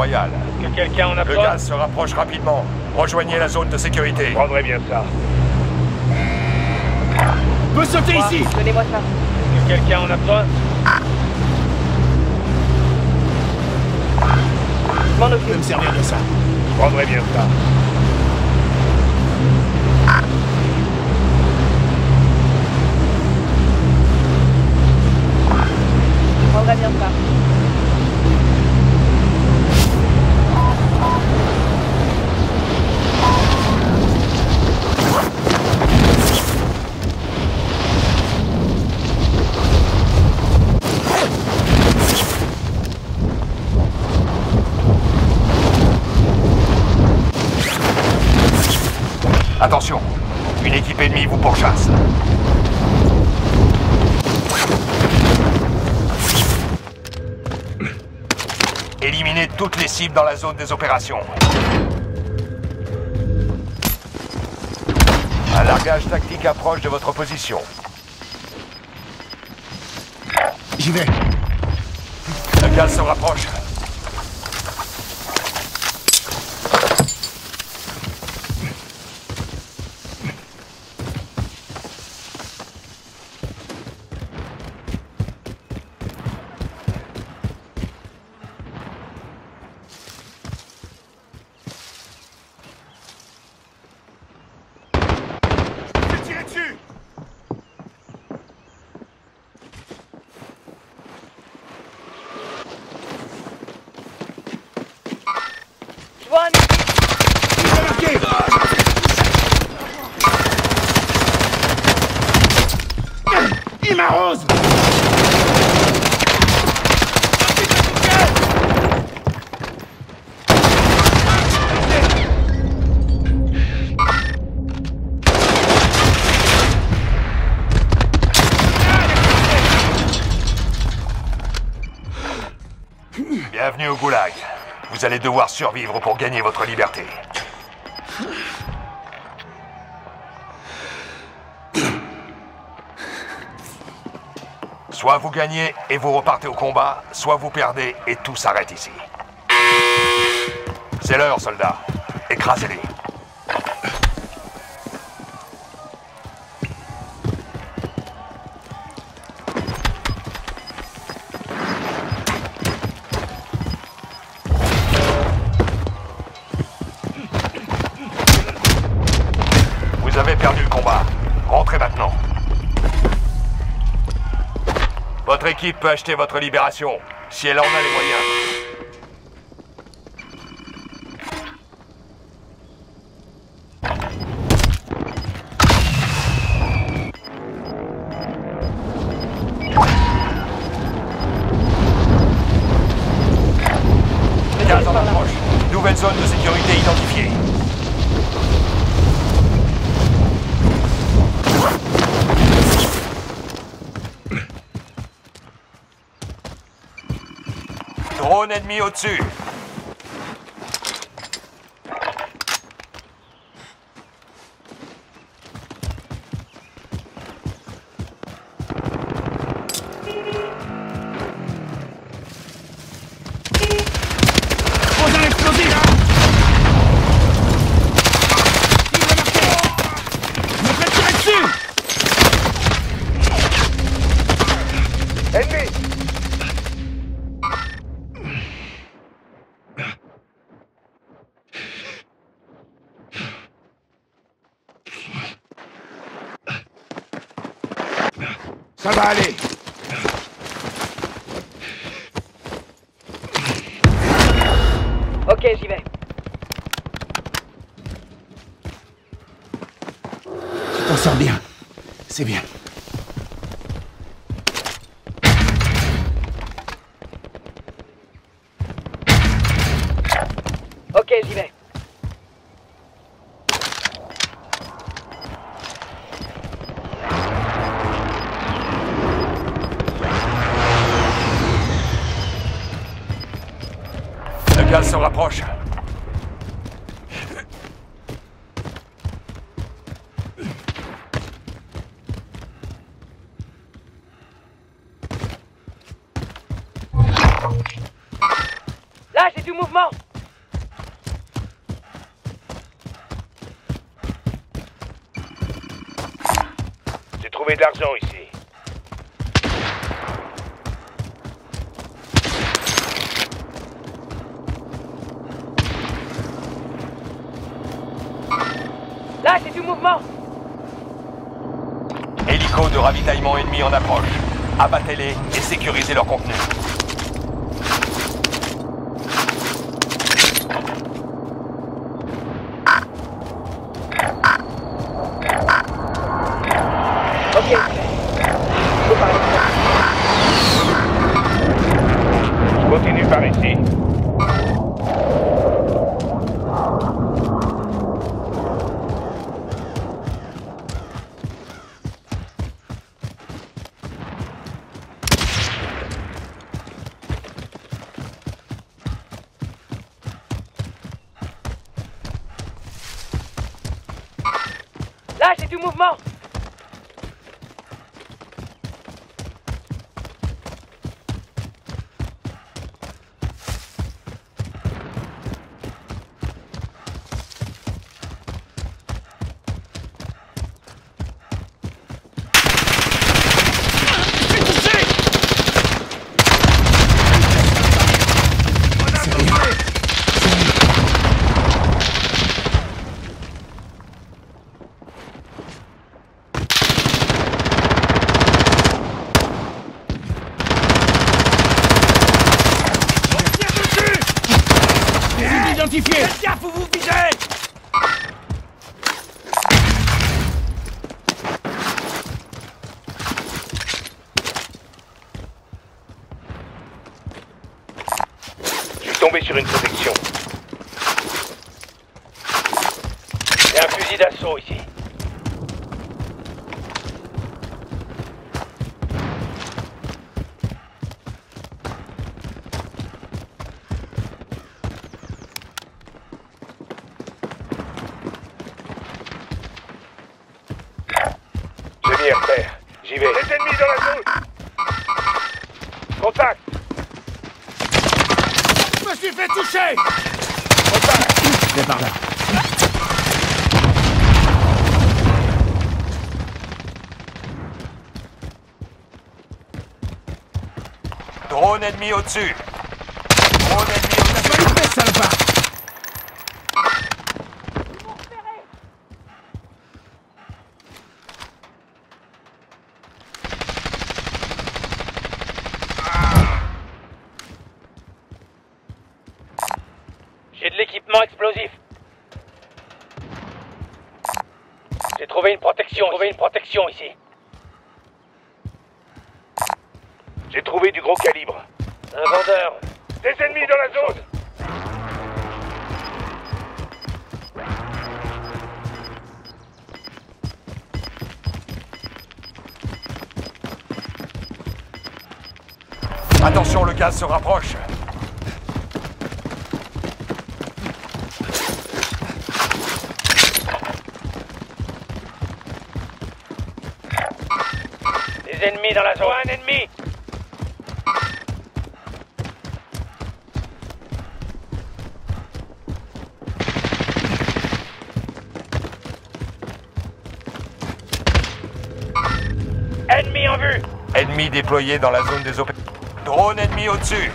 Royale. Que quelqu'un en a Le gaz se rapproche rapidement. Rejoignez la zone de sécurité. Je prendrai bien ça. Peut sauter ici Donnez-moi ça. Que quelqu'un en a besoin Je m'en Je peux occupe. me servir de ça. Je prendrai bien ça. Je prendrai bien ça. Attention, une équipe ennemie vous pourchasse. Éliminez toutes les cibles dans la zone des opérations. Un largage tactique approche de votre position. J'y vais. Le gaz se rapproche. Vous allez devoir survivre pour gagner votre liberté. Soit vous gagnez et vous repartez au combat, soit vous perdez et tout s'arrête ici. C'est l'heure, soldats. Écrasez-les. Votre équipe peut acheter votre libération, si elle en a les moyens. Va aller Ok, j'y vais. Tu t'en sors bien. C'est bien. Là, j'ai du mouvement. J'ai trouvé de l'argent ici. Là, j'ai du mouvement. Hélico de ravitaillement ennemi en approche. Abattez-les et sécurisez leur contenu. Ok, j'y vais. Faut par là. Je continue par ici. Là, j'ai du mouvement. Cible identifiée Faites gaffe où vous visez Je suis tombé sur une protection. Il y a un fusil d'assaut ici. Drone ennemi au-dessus. Drone ennemi au-dessus. Des ennemis dans la zone. Attention, le gaz se rapproche. Des ennemis dans la zone. un ennemi. Ennemi en vue. Ennemi déployé dans la zone des opérations. Drone ennemi au-dessus.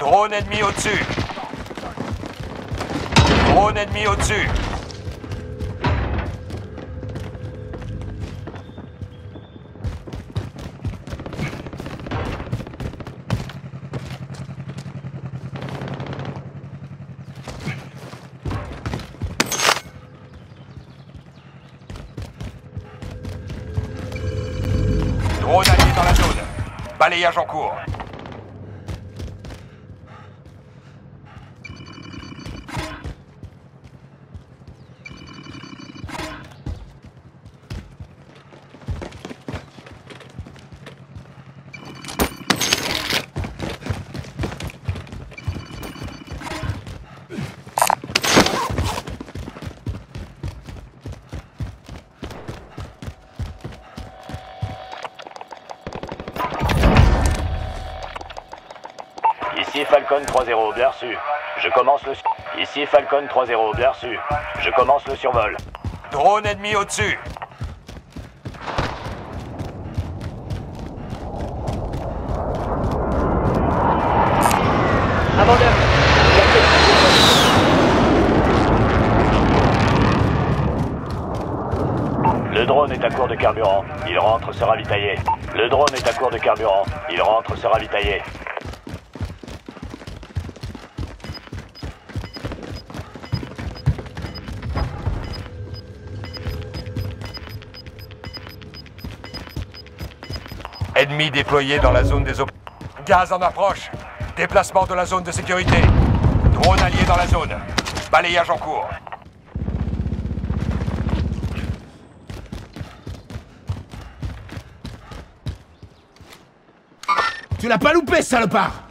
Drone ennemi au-dessus. Drone ennemi au-dessus. Drone allié dans la zone. Balayage en cours. Falcon 3-0, bien reçu. Je commence le... Ici Falcon 3-0, bien reçu. Je commence le survol. Drone ennemi au-dessus. Le drone est à court de carburant. Il rentre se ravitailler. Le drone est à court de carburant. Il rentre se ravitailler. Ennemi déployé dans la zone des op... Gaz en approche. Déplacement de la zone de sécurité. Drone allié dans la zone. Balayage en cours. Tu l'as pas loupé, salopard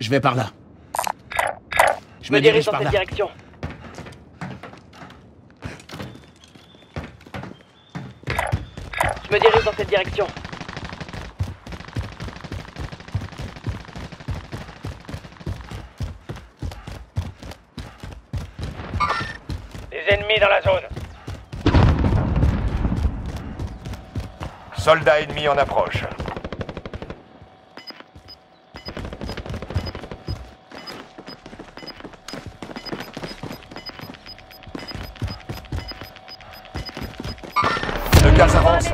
Je vais par là. Je me dirige dans cette direction. Me dirige dans cette direction. Des ennemis dans la zone. Soldats ennemis en approche. Le gaz avance.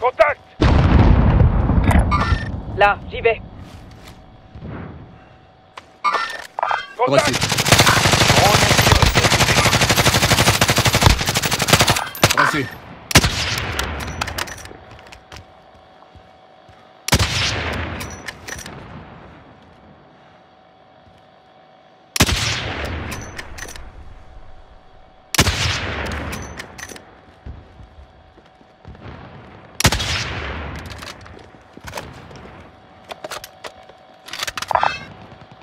Contact Là, j'y vais. Contact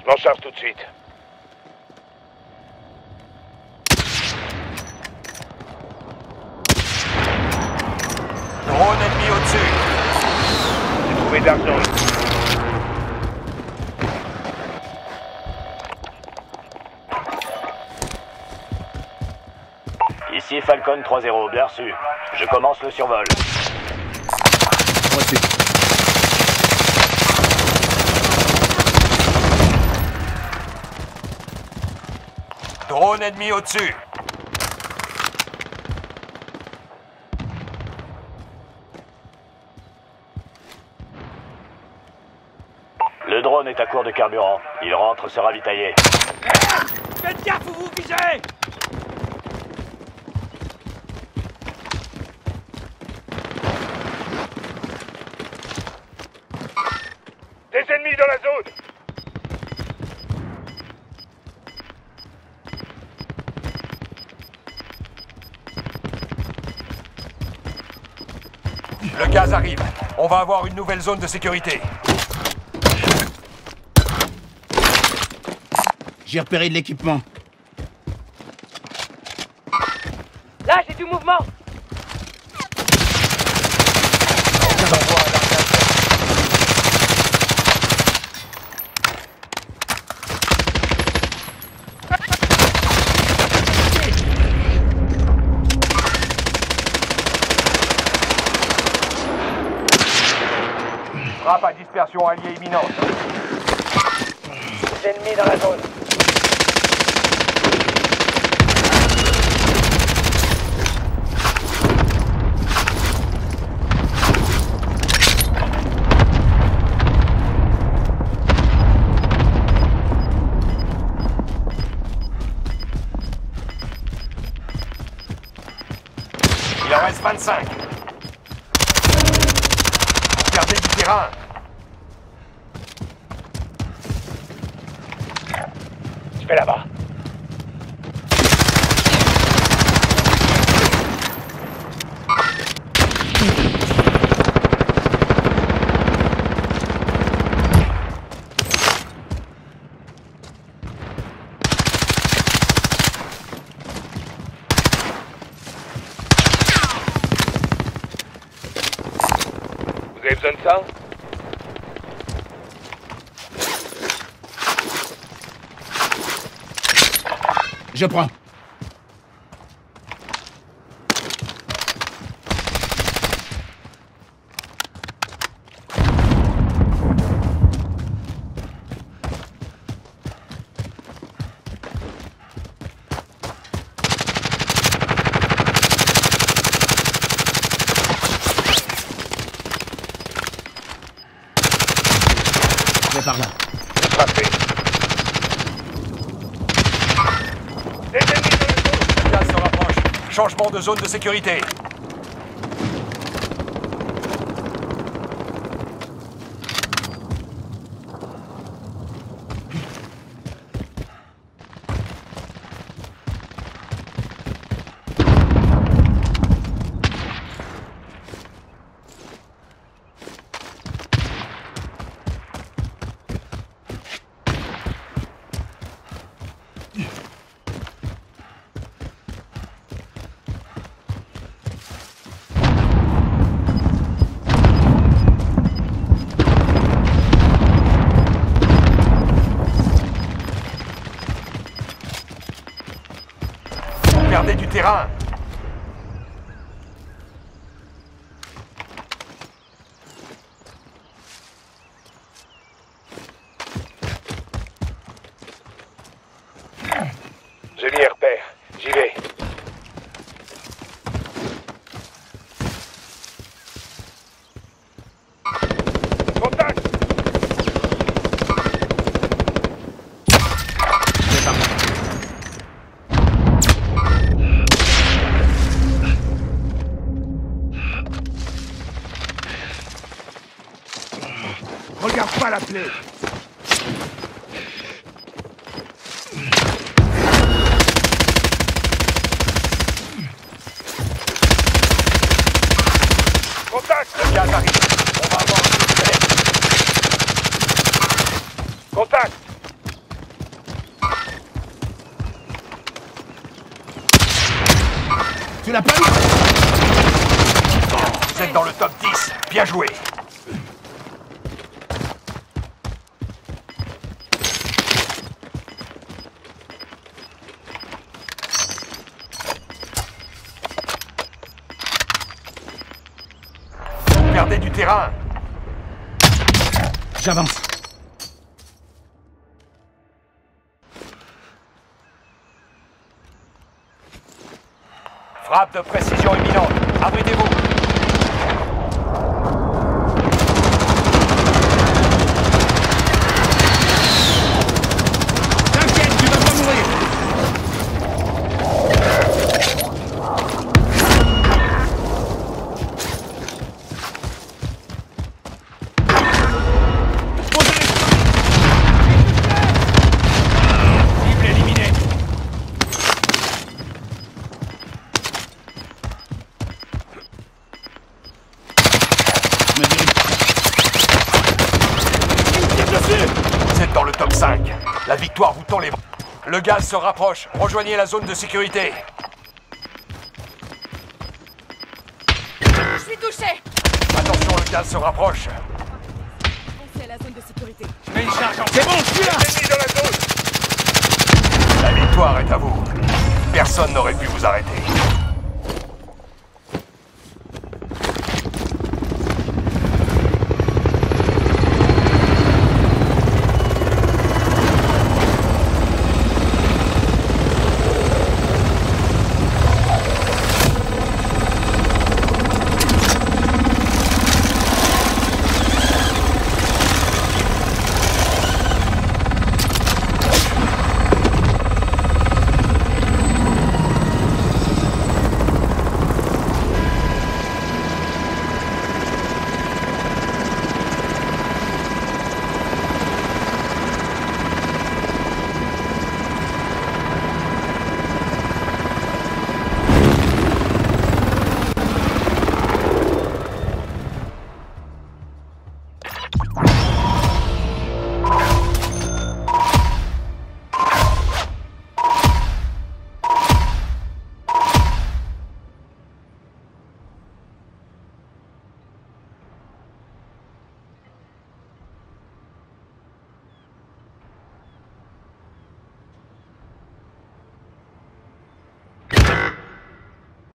Je m'en charge tout de suite. Drone ennemi au-dessus. J'ai trouvé de l'argent. Ici Falcon 3-0, bien reçu. Je commence le survol. Reçu. Drone ennemi au-dessus. Le drone est à court de carburant. Il rentre se ravitailler. Faites gaffe où vous visez Des ennemis dans la zone Arrive. On va avoir une nouvelle zone de sécurité. J'ai repéré de l'équipement. Là, j'ai du mouvement. Frappe à dispersion alliée imminente. Ennemis dans la zone. 25. Gardez du terrain. Je vais là-bas. Vous avez besoin de ça Je prends. Vais par là. Frappé. Des ennemis Le gaz se rapproche. Changement de zone de sécurité. Terrain. Pas la plaie Contact Le gaz arrive. On va avoir un. Contact Tu l'as pas eu? Vous êtes dans le top 10. Bien joué. Terrain. J'avance. Frappe de précision imminente. Abritez-vous. Le gaz se rapproche. Rejoignez la zone de sécurité. Je suis touché Attention, le gaz se rapproche. C'est la zone de sécurité. C'est bon, je suis là Ennemi dans la zone La victoire est à vous. Personne n'aurait pu vous arrêter.